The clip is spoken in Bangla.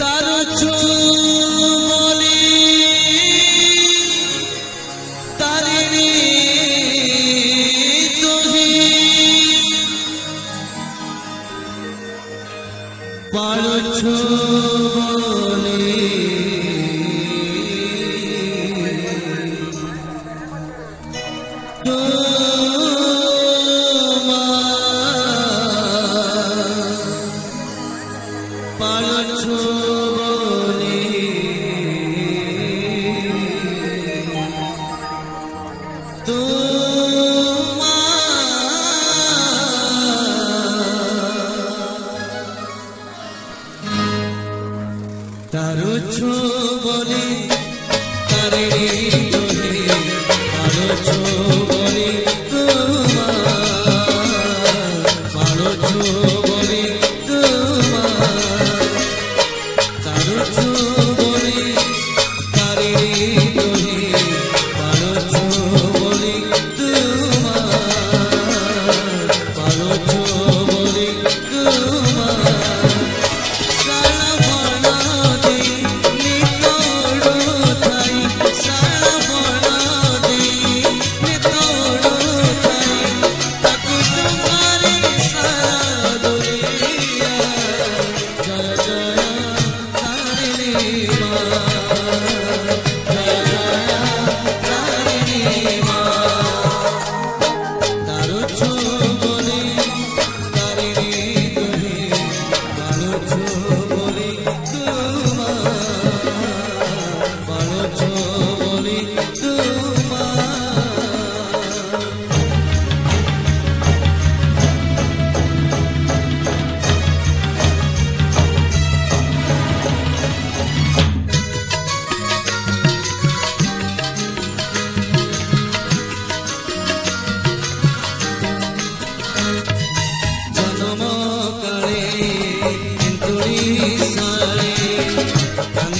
পারছ বলি তারিণী তুমি পারছ বলি তারো ছো বলে তারে তোহে পারো ছো বলে তোমার ছো বলে তোমার, তারো ছো বলে তারে তোহে পারো ছো বলে তোমার। তারিণী